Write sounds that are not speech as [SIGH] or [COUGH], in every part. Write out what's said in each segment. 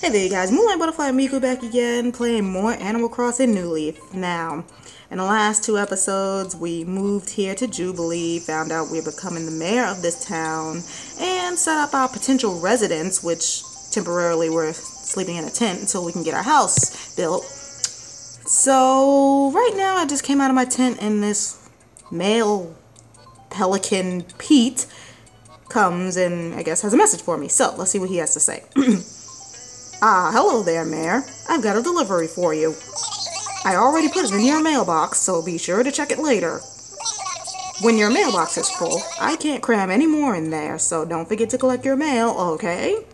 Hey there you guys, Moonlight Butterfly Miku back again, playing more Animal Crossing New Leaf. Now, in the last two episodes, we moved here to Jubilee, found out we're becoming the mayor of this town, and set up our potential residence, which temporarily we're sleeping in a tent until we can get our house built. So, right now I just came out of my tent and this male pelican, Pete, comes and I guess has a message for me. So, let's see what he has to say. [CLEARS THROAT] Ah, hello there, Mayor. I've got a delivery for you. I already put it in your mailbox, so be sure to check it later. When your mailbox is full, I can't cram any more in there, so don't forget to collect your mail, okay?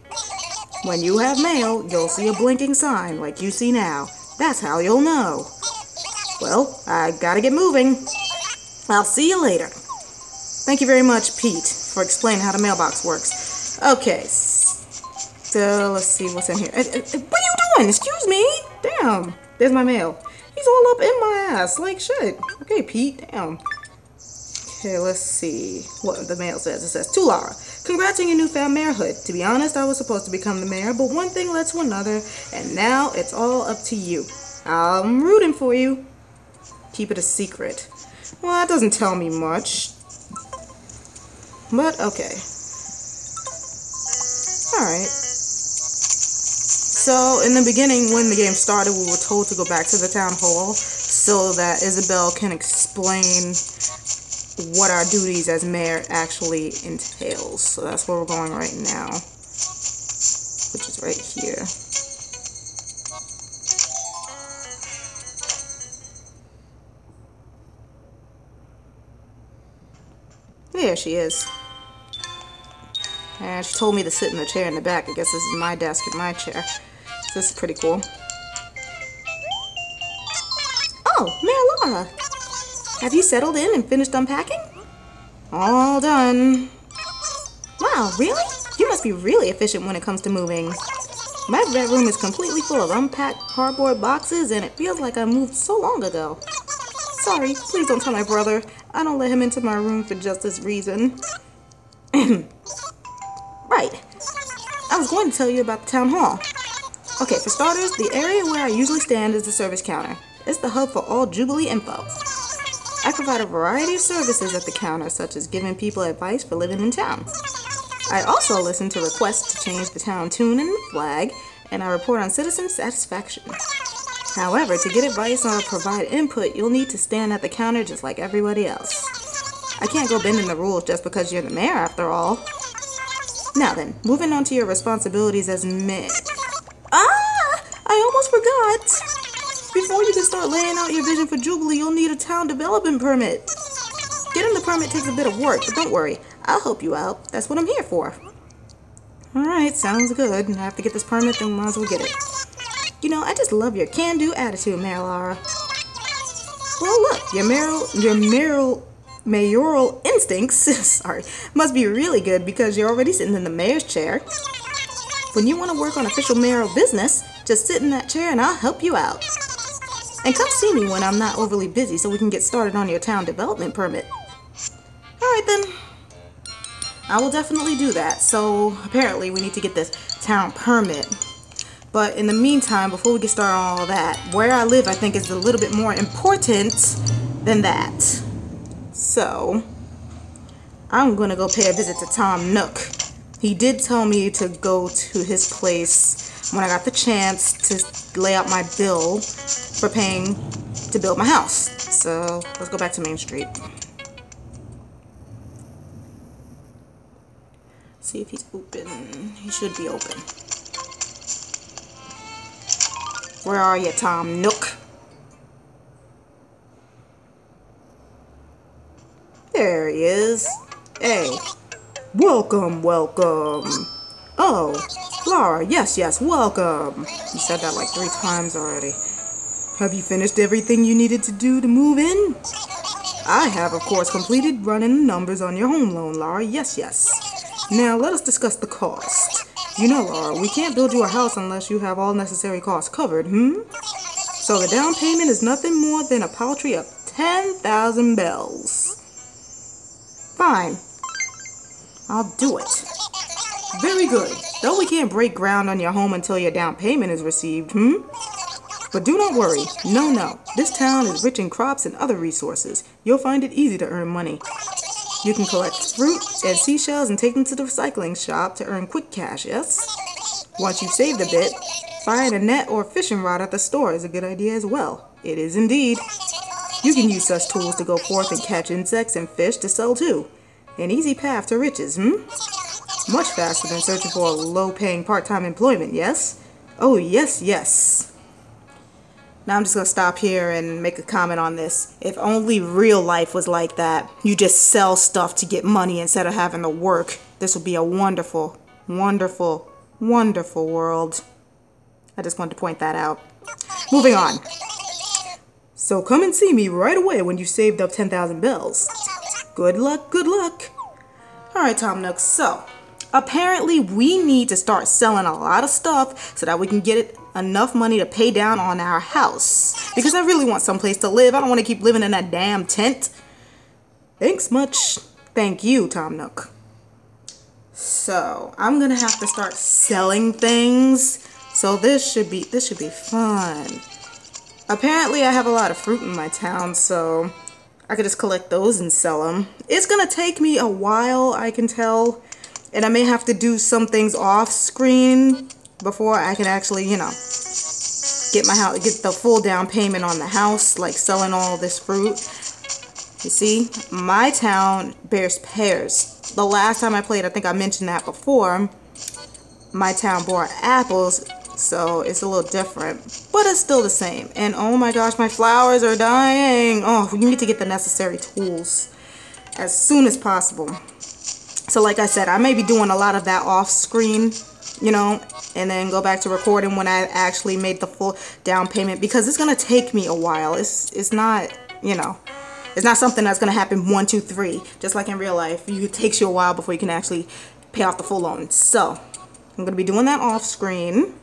When you have mail, you'll see a blinking sign like you see now. That's how you'll know. Well, I gotta get moving. I'll see you later. Thank you very much, Pete, for explaining how the mailbox works. Okay, so let's see what's in here. Uh, uh, what are you doing? Excuse me. Damn. There's my mail. He's all up in my ass. Like shit. Okay, Pete. Damn. Okay, let's see what the mail says. It says, To Lara, congrats on your newfound mayorhood. To be honest, I was supposed to become the mayor, but one thing led to another, and now it's all up to you. I'm rooting for you. Keep it a secret. Well, that doesn't tell me much. But, okay. Alright. So in the beginning, when the game started, we were told to go back to the town hall so that Isabelle can explain what our duties as mayor actually entails. So that's where we're going right now, which is right here. There she is. And she told me to sit in the chair in the back. I guess this is my desk and my chair. This is pretty cool. Oh, Mayor Lara! Have you settled in and finished unpacking? All done. Wow, really? You must be really efficient when it comes to moving. My bedroom is completely full of unpacked cardboard boxes and it feels like I moved so long ago. Sorry, please don't tell my brother. I don't let him into my room for just this reason. [CLEARS THROAT] right. I was going to tell you about the town hall. Okay, for starters, the area where I usually stand is the service counter. It's the hub for all Jubilee info. I provide a variety of services at the counter, such as giving people advice for living in town. I also listen to requests to change the town tune and flag, and I report on citizen satisfaction. However, to get advice or provide input, you'll need to stand at the counter just like everybody else. I can't go bending the rules just because you're the mayor, after all. Now then, moving on to your responsibilities as mayor. I almost forgot. Before you can start laying out your vision for Jubilee, you'll need a town development permit. Getting the permit takes a bit of work, but don't worry. I'll help you out. That's what I'm here for. Alright, sounds good. I have to get this permit, then might as well get it. You know, I just love your can-do attitude, Mayor Lara. Well, look, your mayoral, your mayoral instincts, [LAUGHS] sorry, must be really good because you're already sitting in the mayor's chair. When you want to work on official mayoral business, just sit in that chair and I'll help you out. And come see me when I'm not overly busy so we can get started on your town development permit. Alright then. I will definitely do that. So apparently we need to get this town permit. But in the meantime, before we get started on all that, where I live I think is a little bit more important than that. So, I'm to go pay a visit to Tom Nook. He did tell me to go to his place when I got the chance to lay out my bill for paying to build my house. So let's go back to Main Street. See if he's open. He should be open. Where are you, Tom Nook? There he is. Hey, Welcome, welcome. Oh, Lara, yes, yes, welcome. You said that like three times already. Have you finished everything you needed to do to move in? I have, of course, completed running the numbers on your home loan, Lara. Yes, yes. Now, let us discuss the cost. You know, Lara, we can't build you a house unless you have all necessary costs covered, hmm? So the down payment is nothing more than a paltry of 10,000 bells. Fine. I'll do it. Very good. Though we can't break ground on your home until your down payment is received, hmm? But do not worry. No, no. This town is rich in crops and other resources. You'll find it easy to earn money. You can collect fruit and seashells and take them to the recycling shop to earn quick cash, yes? Once you've saved a bit, buying a net or fishing rod at the store is a good idea as well. It is indeed. You can use such tools to go forth and catch insects and fish to sell too. An easy path to riches, hmm? Much faster than searching for a low-paying part-time employment, yes? Oh, yes, yes. Now I'm just going to stop here and make a comment on this. If only real life was like that, you just sell stuff to get money instead of having to work, this would be a wonderful, wonderful, wonderful world. I just wanted to point that out. Moving on. So come and see me right away when you saved up 10,000 bells. Good luck, good luck. Alright, Tom Nook, so apparently we need to start selling a lot of stuff so that we can get enough money to pay down on our house. Because I really want someplace to live. I don't want to keep living in that damn tent. Thanks much. Thank you, Tom Nook. So, I'm to have to start selling things. So this should be this should be fun. Apparently I have a lot of fruit in my town, so I could just collect those and sell them. It's going to take me a while, I can tell. And I may have to do some things off screen before I can actually, you know, get my house, get the full down payment on the house, like selling all this fruit. You see, my town bears pears. The last time I played, I think I mentioned that before, my town bore apples, so it's a little different, but it's still the same. And oh my gosh, my flowers are dying. Oh, we need to get the necessary tools as soon as possible. So like I said, I may be doing a lot of that off screen you know, and then go back to recording when I actually made the full down payment because it's going to take me a while. It's, it's not, you know, it's not something that's going to happen one, two, three. Just like in real life, it takes you a while before you can actually pay off the full loan. So, I'm going to be doing that off screen.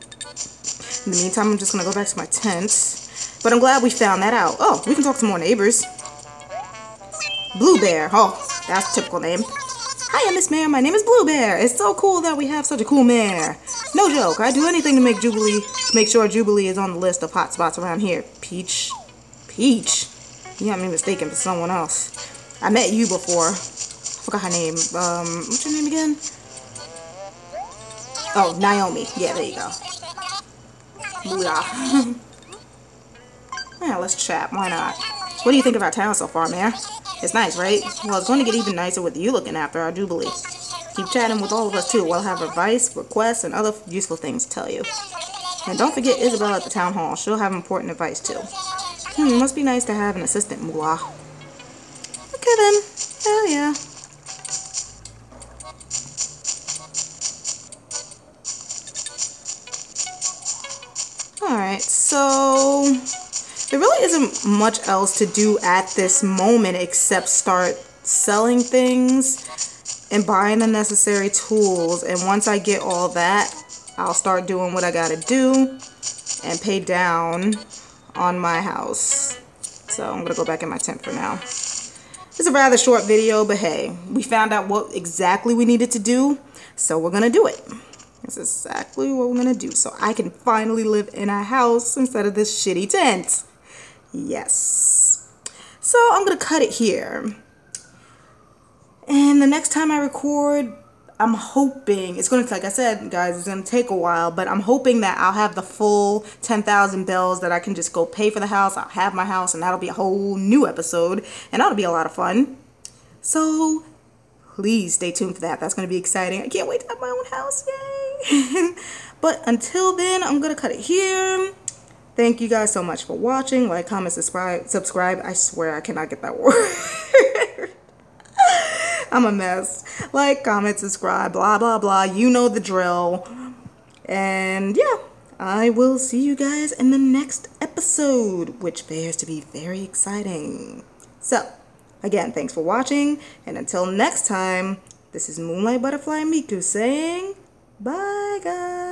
In the meantime, I'm just going to go back to my tent. But I'm glad we found that out. Oh, we can talk to more neighbors. Blue Bear. Oh, that's typical name. Hiya, Miss Mayor. My name is Blue Bear. It's so cool that we have such a cool mayor. No joke. I'd do anything to make Jubilee, make sure Jubilee is on the list of hot spots around here. Peach. Peach? You got me mistaken for someone else. I met you before. I forgot her name. Um, what's your name again? Oh, Naomi. Yeah, there you go. Booyah. [LAUGHS] yeah, let's chat. Why not? What do you think of our town so far, Mayor? It's nice, right? Well, it's going to get even nicer with you looking after our Jubilee. Keep chatting with all of us too. We'll have advice, requests, and other useful things to tell you. And don't forget Isabelle at the town hall. She'll have important advice too. Hmm, must be nice to have an assistant, Moolah. Okay then. Hell yeah. So there really isn't much else to do at this moment except start selling things and buying the necessary tools. And once I get all that, I'll start doing what I gotta do and pay down on my house. So I'm gonna go back in my tent for now. It's a rather short video, but hey, we found out what exactly we needed to do, so we're gonna do it. That's exactly what we're gonna do, so I can finally live in a house instead of this shitty tent. Yes. So I'm to cut it here. And the next time I record, I'm hoping, it's to, like I said, guys, it's to take a while, but I'm hoping that I'll have the full 10,000 bells that I can just go pay for the house. I'll have my house, and that'll be a whole new episode, and that'll be a lot of fun. So, please stay tuned for that. That's to be exciting. I can't wait to have my own house. Yay! [LAUGHS] but until then, I'm to cut it here. Thank you guys so much for watching. Like, comment, subscribe. Subscribe. I swear I cannot get that [LAUGHS] word. I'm a mess. Like, comment, subscribe, blah, blah, blah. You know the drill. And yeah, I will see you guys in the next episode, which bears to be very exciting. So, again, thanks for watching. And until next time, this is Moonlight Butterfly Miku saying bye, guys.